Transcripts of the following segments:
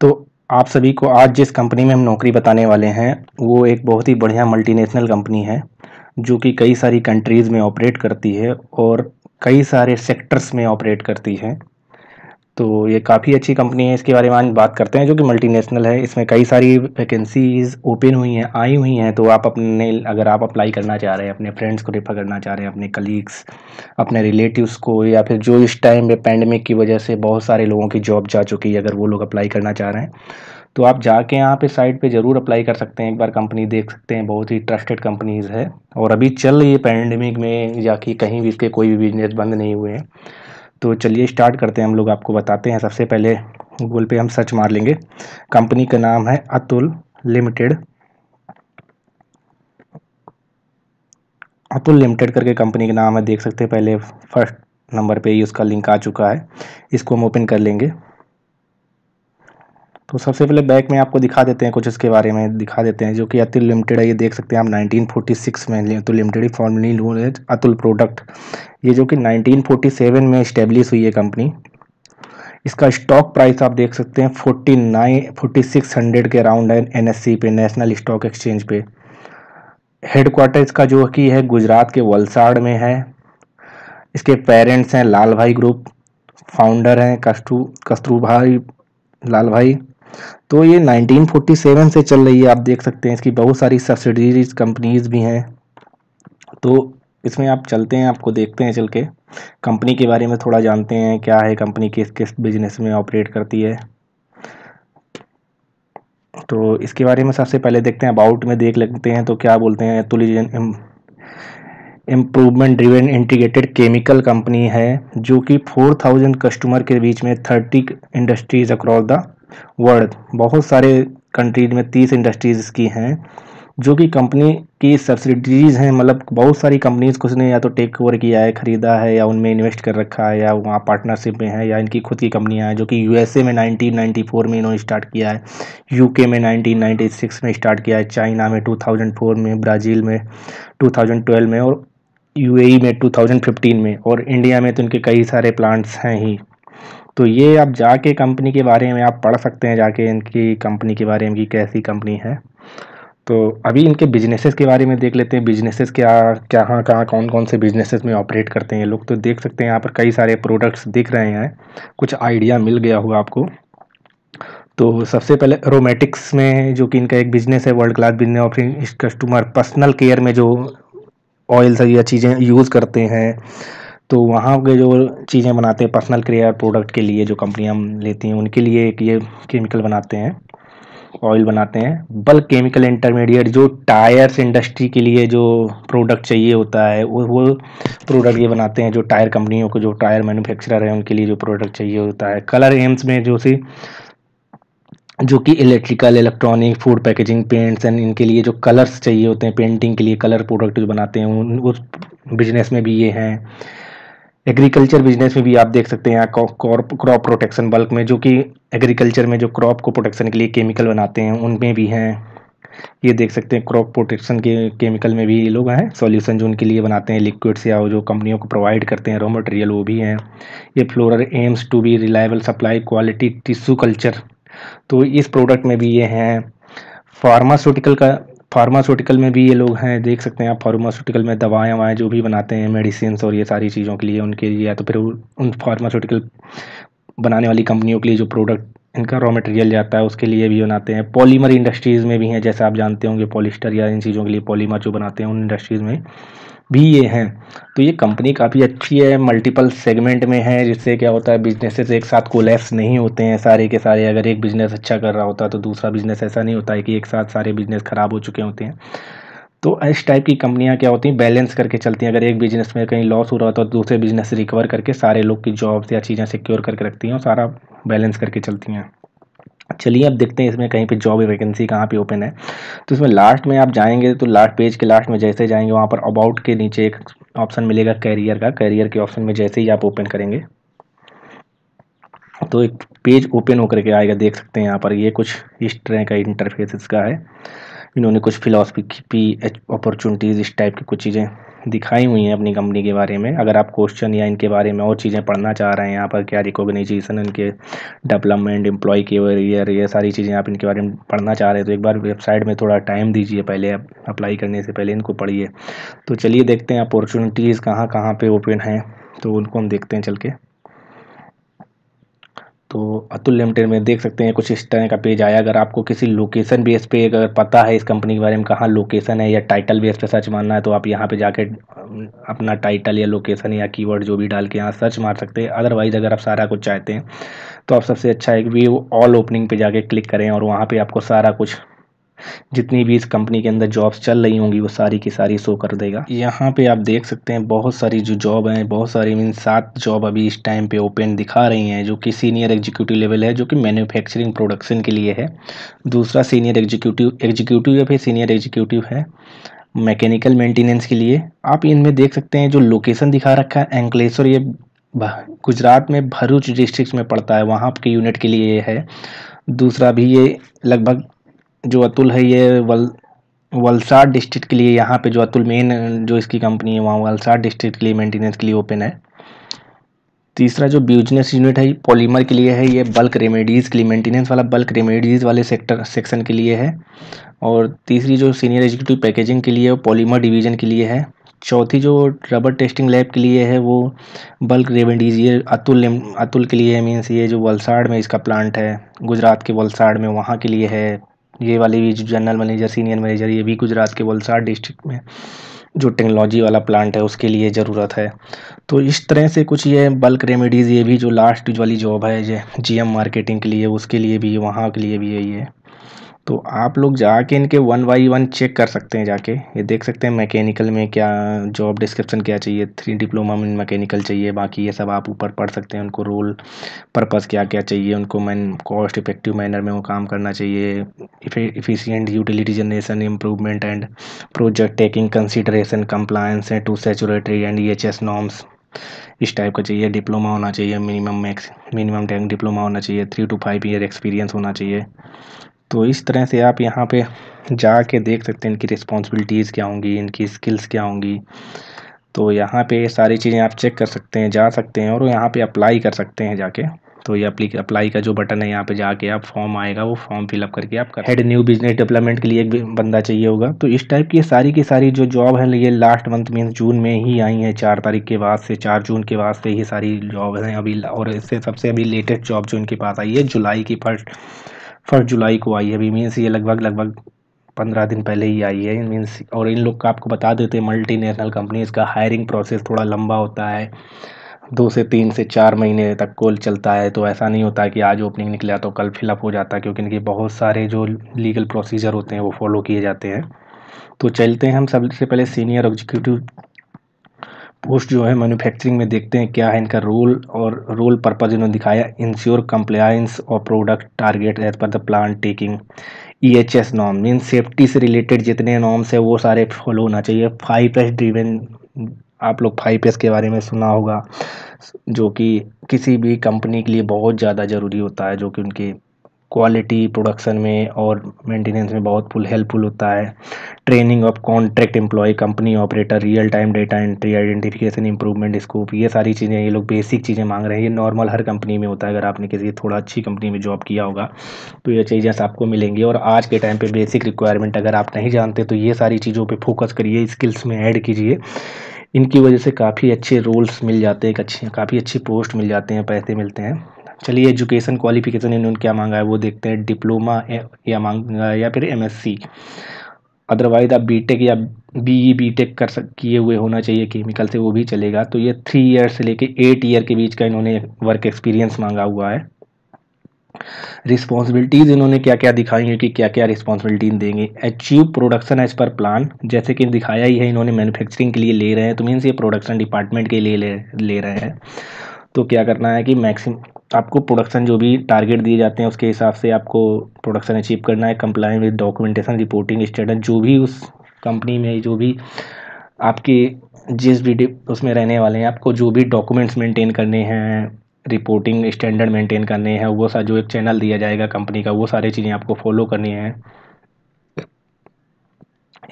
तो आप सभी को आज जिस कंपनी में हम नौकरी बताने वाले हैं, वो एक बहुत ही बढ़िया मल्टीनेशनल कंपनी है, जो कि कई सारी कंट्रीज़ में ऑपरेट करती है और कई सारे सेक्टर्स में ऑपरेट करती है। तो ये काफ़ी अच्छी कंपनी है। इसके बारे में आज बात करते हैं, जो कि मल्टीनेशनल है। इसमें कई सारी वैकेंसीज ओपन हुई हैं, आई हुई हैं। तो आप अपने, अगर आप अप्लाई करना चाह रहे हैं, अपने फ्रेंड्स को रेफर करना चाह रहे हैं, अपने कलीग्स अपने रिलेटिव्स को, या फिर जो इस टाइम में पैंडमिक की वजह से बहुत सारे लोगों की जॉब जा चुकी है, अगर वो लोग अप्लाई करना चाह रहे हैं तो आप जाके यहाँ पे साइट पे ज़रूर अप्लाई कर सकते हैं। एक बार कंपनी देख सकते हैं, बहुत ही ट्रस्टेड कंपनीज़ है। और अभी चल रही है पैंडमिक में, या कि कहीं भी इसके कोई भी बिज़नेस बंद नहीं हुए हैं। तो चलिए स्टार्ट करते हैं। हम लोग आपको बताते हैं। सबसे पहले गूगल पे हम सर्च मार लेंगे। कंपनी का नाम है अतुल लिमिटेड अतुल लिमिटेड करके कंपनी का नाम है। देख सकते हैं, पहले फ़र्स्ट नंबर पे ही उसका लिंक आ चुका है। इसको हम ओपन कर लेंगे। तो सबसे पहले बैक में आपको दिखा देते हैं कुछ इसके बारे में, दिखा देते हैं जो कि अतुल लिमिटेड है। ये देख सकते हैं आप 1946 में अतुल लिमिटेड फॉर्मली है, अतुल प्रोडक्ट। ये जो कि 1947 में इस्टेब्लिश हुई है कंपनी। इसका स्टॉक प्राइस आप देख सकते हैं forty nine, forty six hundred के अराउंड है एन पे नेशनल स्टॉक एक्सचेंज पे। हेडक्वार्टर इसका जो कि है, गुजरात के वलसाड़ में है। इसके पेरेंट्स हैं लाल भाई ग्रुप फाउंडर हैं कस्तू कस्तूरभाई लाल भाई तो ये 1947 से चल रही है, आप देख सकते हैं इसकी बहुत सारी सब्सिडीज कंपनीज़ भी हैं। तो इसमें आप चलते हैं, आपको देखते हैं चल के कंपनी के बारे में थोड़ा जानते हैं, क्या है कंपनी किस किस बिज़नेस में ऑपरेट करती है। तो इसके बारे में सबसे पहले देखते हैं अबाउट में देख लेते हैं तो क्या बोलते हैं तुलिजन improvement driven integrated chemical company है, जो कि 4000 कस्टमर के बीच में 30 इंडस्ट्रीज़ अक्रॉस द वर्ल्ड बहुत सारे कंट्रीज़ में तीस इंडस्ट्रीज़ की हैं, जो कि कंपनी की सब्सिडीज़ हैं। मतलब बहुत सारी कंपनीज़ को उसने या तो टेक ओवर किया है, ख़रीदा है, या उनमें इन्वेस्ट कर रखा है, या वहाँ पार्टनरशिप में है, या इनकी खुद की कंपनियाँ हैं, जो कि यूएसए में 1994 में इन्होंने स्टार्ट किया है यूके में 1996 में स्टार्ट किया है चाइना में 2004 में ब्राज़ील में 2012 में, और यूएई में 2015 में, और इंडिया में तो इनके कई सारे प्लांट्स हैं ही। तो ये आप जाके कंपनी के बारे में आप पढ़ सकते हैं, जाके इनकी कंपनी के बारे में कि कैसी कंपनी है। तो अभी इनके बिजनेसेस के बारे में देख लेते हैं, बिजनेसेस क्या क्या कहाँ कहाँ कौन कौन से बिजनेसेस में ऑपरेट करते हैं ये लोग। तो देख सकते हैं, यहाँ पर कई सारे प्रोडक्ट्स दिख रहे हैं, कुछ आइडिया मिल गया होगा आपको। तो सबसे पहले रोमेटिक्स में जो कि इनका एक बिज़नेस है world class business offering customer personal care में जो ऑयल्स या चीज़ें यूज़ करते हैं। तो वहाँ के जो चीज़ें बनाते हैं पर्सनल केयर प्रोडक्ट के लिए जो कंपनियाँ लेती हैं, उनके लिए एक ये केमिकल बनाते हैं ऑयल बनाते हैं। बल्क केमिकल इंटरमीडिएट जो टायर्स इंडस्ट्री के लिए जो प्रोडक्ट चाहिए होता है, वो वो प्रोडक्ट ये बनाते हैं, जो टायर कंपनियों को, जो टायर मैन्युफैक्चरर है, उनके लिए जो प्रोडक्ट चाहिए होता है। कलर एम्स में जो सी, जो कि electrical electronic food packaging paints and इनके लिए जो कलर्स चाहिए होते हैं पेंटिंग के लिए कलर प्रोडक्ट जो बनाते हैं, उन, उस बिज़नेस में भी ये हैं। एग्रीकल्चर बिज़नेस में भी आप देख सकते हैं यहाँ क्रॉप प्रोटेक्शन बल्क में, जो कि एग्रीकल्चर में जो क्रॉप को प्रोटेक्शन के लिए केमिकल बनाते हैं, उनमें भी हैं। ये देख सकते हैं क्रॉप प्रोटेक्शन के केमिकल में भी ये लोग हैं। सॉल्यूशन जो उनके लिए बनाते हैं लिक्विड्स या जो कंपनियों को प्रोवाइड करते हैं रॉ मटेरियल वो भी हैं। ये floral aims to be reliable supply quality tissue culture तो इस प्रोडक्ट में भी ये हैं। फार्मास्यूटिकल का फार्मास्यूटिकल में भी ये लोग हैं, देख सकते हैं आप फार्मास्यूटिकल में दवाएँ वाएँ जो भी बनाते हैं मेडिसिन और ये सारी चीज़ों के लिए, उनके लिए, या तो फिर उन फार्मास्यूटिकल बनाने वाली कंपनियों के लिए जो प्रोडक्ट इनका रॉ मटेरियल जाता है, उसके लिए भी बनाते हैं। पॉलीमर इंडस्ट्रीज़ में भी हैं, जैसे आप जानते होंगे पॉलिस्टर या इन चीज़ों के लिए पॉलीमर जो बनाते हैं, उन इंडस्ट्रीज़ में भी ये हैं। तो ये कंपनी काफ़ी अच्छी है मल्टीपल सेगमेंट में है, जिससे क्या होता है बिजनेसेस एक साथ कोलेप्स नहीं होते हैं सारे के सारे। अगर एक बिज़नेस अच्छा कर रहा होता है तो दूसरा बिज़नेस ऐसा नहीं होता है कि एक साथ सारे बिज़नेस ख़राब हो चुके होते हैं। तो इस टाइप की कंपनियाँ क्या होती हैं बैलेंस करके चलती हैं। अगर एक बिज़नेस में कहीं लॉस हो रहा होता है तो दूसरे बिज़नेस रिकवर करके सारे लोग की जॉब्स या चीज़ें सिक्योर करके रखती हैं और सारा बैलेंस करके चलती हैं। चलिए अब देखते हैं इसमें कहीं पे जॉब वैकेंसी कहाँ पे ओपन है। तो इसमें लास्ट में आप जाएँगे तो लास्ट पेज के लास्ट में जैसे जाएँगे वहाँ पर अबाउट के नीचे एक ऑप्शन मिलेगा कैरियर का। कैरियर के ऑप्शन में जैसे ही आप ओपन करेंगे। तो एक पेज ओपन होकर के आएगा, देख सकते हैं यहाँ पर। ये कुछ इस तरह का इंटरफेस इसका है। इन्होंने कुछ फिलोसफी अपॉर्चुनिटीज़ इस टाइप की कुछ चीज़ें दिखाई हुई हैं अपनी कंपनी के बारे में। अगर आप क्वेश्चन या इनके बारे में और चीज़ें पढ़ना चाह रहे हैं, यहाँ पर क्या रिकॉग्नाइजेशन इनके डेवलपमेंट एम्प्लॉय केयर ये सारी चीज़ें आप इनके बारे में पढ़ना चाह रहे हैं तो एक बार वेबसाइट में थोड़ा टाइम दीजिए पहले, आप अप्लाई करने से पहले इनको पढ़िए। तो चलिए देखते हैं अपॉर्चुनिटीज़ कहाँ कहाँ पर ओपन हैं तो उनको हम देखते हैं चल के। तो अतुल लिमिटेड में देख सकते हैं कुछ इस तरह का पेज आया। अगर आपको किसी लोकेशन बेस पे अगर पता है इस कंपनी के बारे में कहाँ लोकेशन है या टाइटल बेस पे सर्च मारना है तो आप यहाँ पे जाके अपना टाइटल या लोकेशन या कीवर्ड जो भी डाल के यहाँ सर्च मार सकते हैं। अदरवाइज़ अगर आप सारा कुछ चाहते हैं तो आप सबसे अच्छा है कि व्यू ऑल ओपनिंग पर जाके क्लिक करें और वहाँ पर आपको सारा कुछ जितनी भी इस कंपनी के अंदर जॉब्स चल रही होंगी, वो सारी की सारी शो कर देगा। यहाँ पे आप देख सकते हैं, बहुत सारी जो जॉब हैं, बहुत सारी मीन सात जॉब अभी इस टाइम पे ओपन दिखा रही हैं, जो कि सीनियर एग्जीक्यूटिव लेवल है, जो कि मैन्युफैक्चरिंग प्रोडक्शन के लिए है। दूसरा सीनियर एग्जीक्यूटिव एग्जीक्यूटिव या फिर सीनियर एग्जीक्यूटिव है मैकेनिकल मेंटेनेंस के लिए। आप इनमें देख सकते हैं, जो लोकेशन दिखा रखा है, एंकलेश्वर ये गुजरात में भरूच डिस्ट्रिक्ट में पड़ता है, वहाँ के यूनिट के लिए ये है। दूसरा भी ये लगभग जो अतुल है ये वल वलसाड डिस्ट्रिक्ट के लिए यहाँ पे जो अतुल मेन जो इसकी कंपनी है वहाँ वलसाड डिस्ट्रिक्ट के लिए मेंटेनेंस के लिए ओपन है तीसरा जो बिज़नेस यूनिट है पॉलीमर के लिए है ये बल्क रेमेडीज़ के लिए मेंटेनेंस वाला बल्क रेमेडीज़ वाले सेक्टर सेक्शन के लिए है और तीसरी जो सीनियर एग्जीक्यूटिव पैकेजिंग के लिए पॉलीमर डिवीज़न के लिए है चौथी जो रबर टेस्टिंग लैब के लिए है वो बल्क रेमेडीज़ ये अतुल अतुल के लिए है मीन्स ये जो वलसाड़ में इसका प्लांट है गुजरात के वलसाड़ में वहाँ के लिए है ये वाली भी जनरल मैनेजर सीनियर मैनेजर ये भी गुजरात के वलसाड डिस्ट्रिक्ट में जो टेक्नोलॉजी वाला प्लांट है, उसके लिए ज़रूरत है। तो इस तरह से कुछ ये बल्क रेमेडीज़ ये भी जो लास्ट वाली जॉब है, ये जीएम मार्केटिंग के लिए, उसके लिए भी, वहाँ के लिए भी यही है तो आप लोग जाके इनके वन बाई वन चेक कर सकते हैं जाके। ये देख सकते हैं मैकेनिकल में क्या जॉब डिस्क्रिप्शन क्या चाहिए थ्री डिप्लोमा में मैकेनिकल चाहिए, बाकी ये सब आप ऊपर पढ़ सकते हैं। उनको रोल पर्पस क्या क्या चाहिए, उनको मैन कॉस्ट इफ़ेक्टिव मैनर में वो काम करना चाहिए। Efficient utility generation improvement and project taking consideration compliance to statutory and E H S norms इस टाइप का चाहिए। डिप्लोमा होना चाहिए minimum max minimum tank diploma होना चाहिए three two five year experience होना चाहिए। तो इस तरह से आप यहाँ पे जाके देख सकते हैं इनकी रिस्पॉन्सिबिलिटीज़ क्या होंगी, इनकी स्किल्स क्या होंगी। तो यहाँ पे सारी चीज़ें आप चेक कर सकते हैं, जा सकते हैं और यहाँ पे अप्लाई कर सकते हैं जाके। तो ये अप्ली अप्लाई का जो बटन है यहाँ पे जाके आप फॉर्म आएगा, वो फॉर्म फिलअप करके आप कर हेड न्यू बिज़नेस डेवलपमेंट के लिए एक बंदा चाहिए होगा। तो इस टाइप की सारी की सारी जो जॉब है, ये लास्ट मंथ मीन्स जून में ही आई हैं, चार तारीख के बाद से, चार जून के बाद से ही सारी जॉब हैं अभी। और इससे सबसे अभी लेटेस्ट जॉब जो इनके पास आई है, जुलाई की फ़र्स्ट फ़र्स्ट जुलाई को आई है। अभी मीन्स ये लगभग लगभग पंद्रह दिन पहले ही आई है। मीन्स और इन लोग का आपको बता देते हैं मल्टी नेशनल कंपनीज़ का हायरिंग प्रोसेस थोड़ा लंबा होता है। दो से तीन से चार महीने तक कॉल चलता है। तो ऐसा नहीं होता कि आज ओपनिंग निकला तो कल फिलअप हो जाता है क्योंकि इनके बहुत सारे जो लीगल प्रोसीजर होते हैं, वो फॉलो किए जाते हैं। तो चलते हैं हम सबसे पहले सीनियर एग्जीक्यूटिव पोस्ट जो है मैन्युफैक्चरिंग में देखते हैं क्या है इनका रोल और रोल पर्पज इन्होंने दिखाया। इंश्योर कंप्लायंस और product target as per the plan taking E H S norm mean safety से रिलेटेड जितने नॉर्म्स है वो सारे फॉलो होना चाहिए। फाइव एस ड्रीवन आप लोग फाइव एस के बारे में सुना होगा। जो कि किसी भी कंपनी के लिए बहुत ज़्यादा ज़रूरी होता है, जो कि उनके क्वालिटी प्रोडक्शन में और मेंटेनेंस में बहुत फुल हेल्पफुल होता है। Training of contract employ company operator real time data entry identification improvement scope ये सारी चीज़ें ये लोग बेसिक चीज़ें मांग रहे हैं। ये नॉर्मल हर कंपनी में होता है। अगर आपने किसी थोड़ा अच्छी कंपनी में जॉब किया होगा तो ये चीज़ें आपको मिलेंगी। और आज के टाइम पर बेसिक रिक्वायरमेंट अगर आप नहीं जानते तो ये सारी चीज़ों पर फोकस करिए स्किल्स में ऐड कीजिए। इनकी वजह से काफ़ी अच्छे रोल्स मिल जाते हैं अच्छी, काफ़ी अच्छी पोस्ट मिल जाते हैं, पैसे मिलते हैं। चलिए एजुकेशन क्वालिफिकेशन इन्होंने क्या मांगा है वो देखते हैं डिप्लोमा या मांगा या फिर एमएससी अदरवाइज़ आप बीटेक या बीई बीटेक कर सक, किए हुए होना चाहिए केमिकल से, वो भी चलेगा। तो ये थ्री ईयर से लेके एट ईयर के बीच का इन्होंने वर्क एक्सपीरियंस मांगा हुआ है। रिस्पॉन्सिबिलिटीज़ इन्होंने क्या क्या दिखाई है कि क्या क्या रिस्पॉन्सिबिलिटी देंगे। Achieve production as per plan जैसे कि दिखाया ही है इन्होंने मैन्युफैक्चरिंग के लिए ले रहे हैं तो मीन्स ये प्रोडक्शन डिपार्टमेंट के लिए ले ले रहे हैं। तो क्या करना है कि मैक्सिम आपको प्रोडक्शन जो भी टारगेट दिए जाते हैं, उसके हिसाब से आपको प्रोडक्शन अचीव करना है comply with documentation reporting status जो भी उस कंपनी में, जो भी आपके जिस भी उसमें रहने वाले हैं, आपको जो भी डॉक्यूमेंट्स मेंटेन करने हैं रिपोर्टिंग स्टैंडर्ड मेंटेन करने हैं, वो सा जो एक चैनल दिया जाएगा कंपनी का, वो सारी चीज़ें आपको फॉलो करनी है।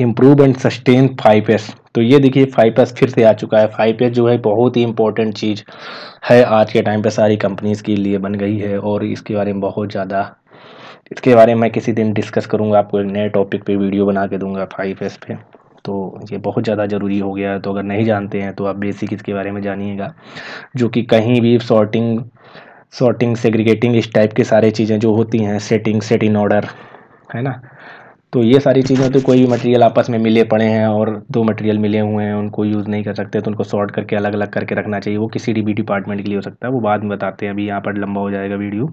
Improve and sustain five S तो ये देखिए फाइव एस फिर से आ चुका है। फाइव एस जो है, बहुत ही इंपॉर्टेंट चीज़ है। आज के टाइम पे सारी कंपनीज़ के लिए बन गई है और इसके बारे में बहुत ज़्यादा, इसके बारे में मैं किसी दिन डिस्कस करूँगा। आपको एक नए टॉपिक पे वीडियो बना के दूँगा फाइव एस पे। तो ये बहुत ज़्यादा ज़रूरी हो गया है। तो अगर नहीं जानते हैं तो आप बेसिक इसके बारे में जानिएगा। जो कि कहीं भी सॉर्टिंग सॉर्टिंग सेग्रीगेटिंग इस टाइप के सारे चीज़ें जो होती हैं सेटिंग सेट इन ऑर्डर है ना? तो ये सारी चीज़ें तो कोई भी मटेरियल आपस में मिले पड़े हैं और दो मटेरियल मिले हुए हैं, उनको यूज़ नहीं कर सकते तो उनको सॉर्ट करके अलग अलग करके रखना चाहिए। वो किसी भी डिपार्टमेंट के लिए हो सकता है, वो बाद में बताते हैं। अभी यहाँ पर लंबा हो जाएगा video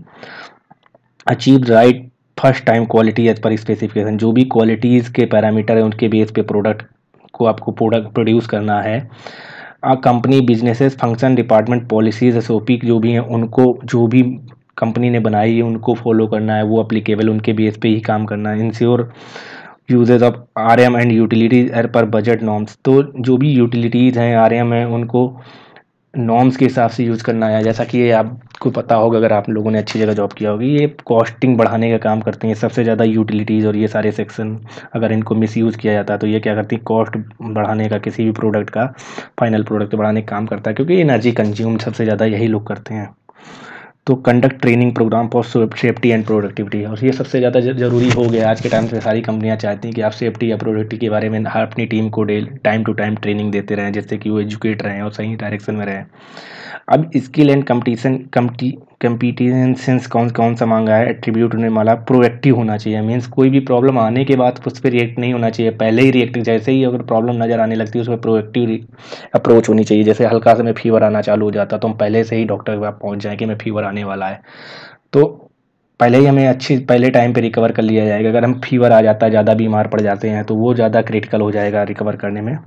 achieve right first time quality as per specification जो भी क्वालिटीज़ के पैरामीटर हैं, उनके बेस पे प्रोडक्ट को आपको प्रोडक्ट प्रोड्यूस करना है। Company businesses function department policies SOP जो भी हैं, उनको जो भी कंपनी ने बनाई है उनको फॉलो करना है, वो अप्लीकेबल उनके बेस पे ही काम करना है ensure usages of R M and utilities as per budget norms तो जो भी यूटिलिटीज़ हैं आर एम है, उनको नॉर्म्स के हिसाब से यूज़ करना है। जैसा कि ये आपको पता होगा, अगर आप लोगों ने अच्छी जगह जॉब किया होगी, ये कॉस्टिंग बढ़ाने का काम करते हैं। सबसे ज़्यादा यूटिलिटीज़ और ये सारे सेक्शन अगर इनको मिस यूज़ किया जाता है तो ये क्या करती है? कॉस्ट बढ़ाने का, किसी भी प्रोडक्ट का फाइनल प्रोडक्ट बढ़ाने का काम करता है, क्योंकि एनर्जी कंज्यूम सबसे ज़्यादा यही लोग करते हैं। तो conduct training program for safety and productivity और ये सबसे ज़्यादा ज़रूरी हो गया आज के टाइम से। सारी कंपनियाँ चाहती हैं कि आप सेफ्टी या प्रोडक्टिविटी के बारे में हर अपनी टीम को day time to time training देते रहें, जिससे कि वो एजुकेट रहें और सही डायरेक्शन में रहें। अब स्किल एंड कंपटीशन कंपटीसेंस कौन कौन सा मांगा है? एट्रीब्यूट होने वाला प्रोएक्टिव होना चाहिए। मीन्स कोई भी प्रॉब्लम आने के बाद उस पर रिएक्ट नहीं होना चाहिए। पहले ही रिएक्ट जैसे ही अगर प्रॉब्लम नज़र आने लगती है उसमें प्रोएक्टिव अप्रोच होनी चाहिए। जैसे हल्का से में फीवर आना चालू हो जाता तो हम पहले से ही डॉक्टर के पास पहुँच जाएँ कि मैं फीवर आने वाला है। तो पहले ही हमें अच्छी, पहले टाइम पे रिकवर कर लिया जाएगा। अगर हम फीवर आ जाता है ज़्यादा बीमार पड़ जाते हैं तो वो ज़्यादा क्रिटिकल हो जाएगा रिकवर करने में।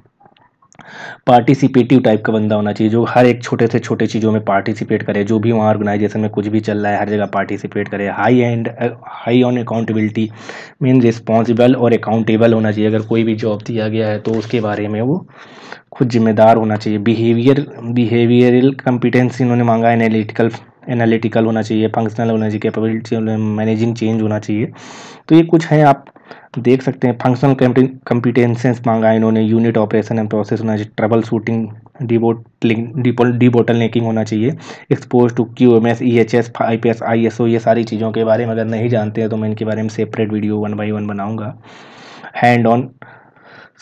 पार्टिसिपेटिव टाइप का बंदा होना चाहिए, जो हर एक छोटे से छोटे चीज़ों में पार्टिसिपेट करे, जो भी वहाँ ऑर्गेनाइजेशन में कुछ भी चल रहा है, हर जगह पार्टिसिपेट करे। High and high on accountability mean responsible और अकाउंटेबल होना चाहिए। अगर कोई भी जॉब दिया गया है तो उसके बारे में वो खुद जिम्मेदार होना चाहिए। बिहेवियर बिहेवियरल कम्पिटेंसी इन्होंने मांगा एनालिटिकल एनालिटिकल होना चाहिए फंक्शनल होना चाहिए कैपेबिलिटी मैनेजिंग चेंज होना चाहिए। तो ये कुछ हैं, आप देख सकते हैं। फंक्शनल कंपिटेंसेंस मांगा इन्होंने यूनिट ऑपरेशन एंड प्रोसेस होना चाहिए troubleshooting debottlenecking होना चाहिए expose to Q M S E H S I P S I S O ये सारी चीज़ों के बारे में अगर नहीं जानते हैं तो मैं इनके बारे में separate video one by one बनाऊँगा। हैंड ऑन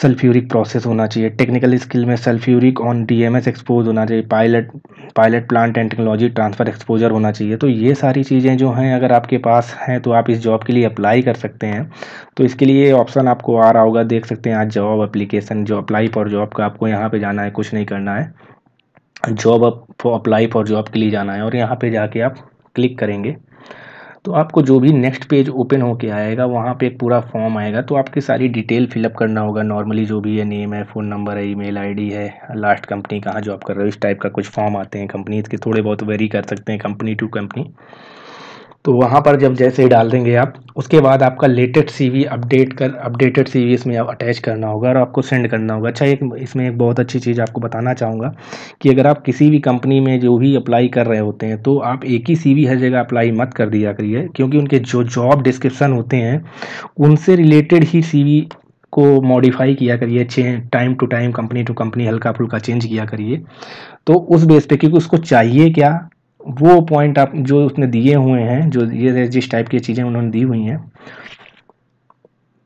सल्फ्यूरिक प्रोसेस होना चाहिए। टेक्निकल स्किल में सल्फ्यूरिक ऑन डीएमएस एक्सपोज होना चाहिए। Pilot pilot plant and technology transfer exposure होना चाहिए। तो ये सारी चीज़ें जो हैं, अगर आपके पास हैं तो आप इस जॉब के लिए अप्लाई कर सकते हैं। तो इसके लिए ऑप्शन आपको आ रहा होगा, देख सकते हैं आज जॉब अप्लीकेशन जो अप्लाई फॉर जॉब का आपको यहाँ पर जाना है, कुछ नहीं करना है। जॉब अप्लाई फॉर जॉब के लिए जाना है और यहाँ पर जाके आप क्लिक करेंगे। तो आपको जो भी नेक्स्ट पेज ओपन होके आएगा, वहाँ पे एक पूरा फॉर्म आएगा तो आपकी सारी डिटेल फिलअप करना होगा। नॉर्मली जो भी है नेम है फ़ोन नंबर है ईमेल आईडी है लास्ट कंपनी कहाँ जॉब कर रहे हो, इस टाइप का कुछ फॉर्म आते हैं कंपनीज़ के। थोड़े बहुत वेरी कर सकते हैं कंपनी टू कंपनी तो वहाँ पर जब जैसे ही डाल देंगे आप, उसके बाद आपका लेटेस्ट सीवी अपडेट कर अपडेटेड सीवी इसमें अटैच करना होगा और आपको सेंड करना होगा। अच्छा एक, इसमें एक बहुत अच्छी चीज़ आपको बताना चाहूँगा कि अगर आप किसी भी कंपनी में जो भी अप्लाई कर रहे होते हैं तो आप एक ही सीवी हर जगह अप्लाई मत कर दिया करिए, क्योंकि उनके जो जॉब डिस्क्रिप्सन होते हैं, उनसे रिलेटेड ही सीवी को मॉडिफाई किया करिए change time to time company to company हल्का फुल्का चेंज किया करिए। तो उस बेस पे, क्योंकि उसको चाहिए क्या? वो पॉइंट आप जो उसने दिए हुए हैं जो ये जिस टाइप की चीज़ें उन्होंने दी हुई हैं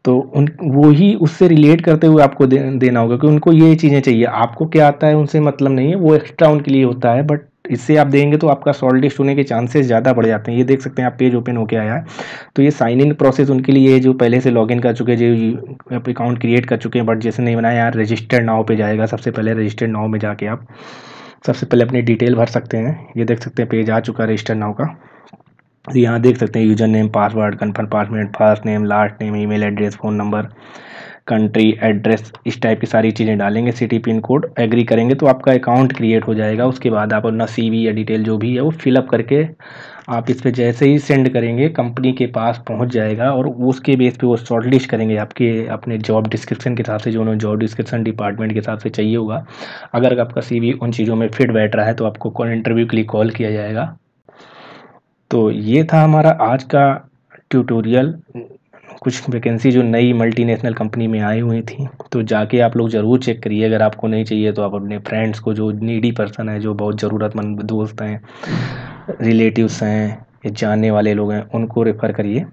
तो उन वो ही उससे रिलेट करते हुए आपको दे, देना होगा कि उनको ये चीज़ें चाहिए। आपको क्या आता है उनसे मतलब नहीं है वो एक्स्ट्रा उनके लिए होता है बट इससे आप देंगे तो आपका सॉल्ट लिस्ट होने के चांसेस ज़्यादा बढ़ जाते हैं। ये देख सकते हैं आप पेज ओपन होके आया है। तो ये साइन इन प्रोसेस उनके लिए जो पहले से लॉगिन कर चुके हैं जो अकाउंट क्रिएट कर चुके हैं बट जैसे नहीं बनाया यार रजिस्टर्ड नाव पे जाएगा सबसे पहले रजिस्टर्ड नाव में जाके आप। सबसे पहले अपनी डिटेल भर सकते हैं। ये देख सकते हैं, पेज आ चुका है रजिस्टर नाउ का। यहाँ देख सकते हैं user name password confirm password first name last name email address phone number country address इस टाइप की सारी चीज़ें डालेंगे सिटी पिन कोड एग्री करेंगे तो आपका अकाउंट क्रिएट हो जाएगा। उसके बाद आप अपना सी या डिटेल जो भी है, वो फिलअप करके आप इस पर जैसे ही सेंड करेंगे कंपनी के पास पहुँच जाएगा और उसके बेस पे वो शॉर्ट लिस्ट करेंगे आपके, अपने जॉब डिस्क्रिप्शन के हिसाब से जो उन्होंने जॉब डिस्क्रिप्शन डिपार्टमेंट के हिसाब से चाहिए होगा। अगर आपका सीवी उन चीज़ों में फिट बैठ रहा है तो आपको इंटरव्यू के लिए कॉल किया जाएगा। तो ये था हमारा आज का ट्यूटोरियल कुछ वैकेंसी जो नई मल्टीनेशनल कंपनी में आई हुई थी तो जाके आप लोग ज़रूर चेक करिए। अगर आपको नहीं चाहिए तो आप अपने फ्रेंड्स को, जो नीडी पर्सन है, जो बहुत ज़रूरतमंद दोस्त हैं रिलेटिव्स हैं, या जानने वाले लोग हैं, उनको रेफ़र करिए।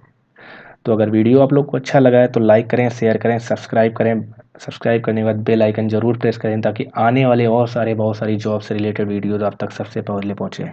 तो अगर वीडियो आप लोग को अच्छा लगा है तो लाइक करें शेयर करें सब्सक्राइब करें। सब्सक्राइब करने के बाद बेल आइकन ज़रूर प्रेस करें, ताकि आने वाले और सारे बहुत सारी जॉब से रिलेटेड वीडियोज़ आप तक सबसे पहले पहुँचे।